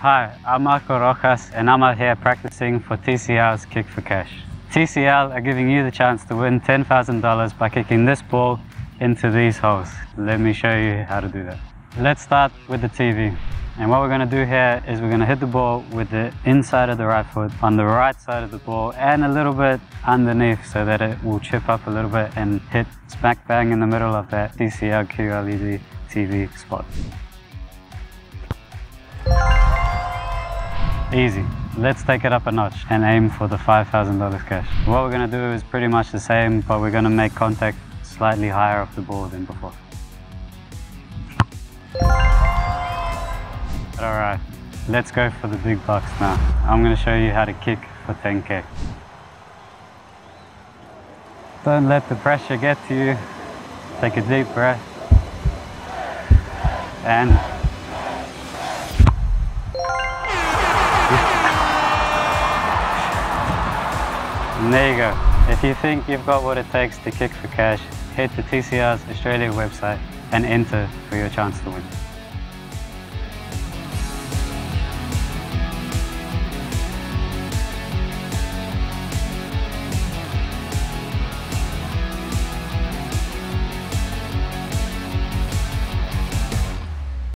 Hi, I'm Marco Rojas and I'm out here practicing for TCL's Kick for Cash. TCL are giving you the chance to win $10,000 by kicking this ball into these holes. Let me show you how to do that. Let's start with the TV. And what we're going to do here is we're going to hit the ball with the inside of the right foot on the right side of the ball and a little bit underneath so that it will chip up a little bit and hit smack bang in the middle of that TCL QLED TV spot. Easy. Let's take it up a notch and aim for the $5,000 cash. What we're going to do is pretty much the same, but we're going to make contact slightly higher off the ball than before. Alright, let's go for the big bucks now. I'm going to show you how to kick for 10k. Don't let the pressure get to you. Take a deep breath. And And there you go. If you think you've got what it takes to kick for cash, head to TCL's Australia website and enter for your chance to win.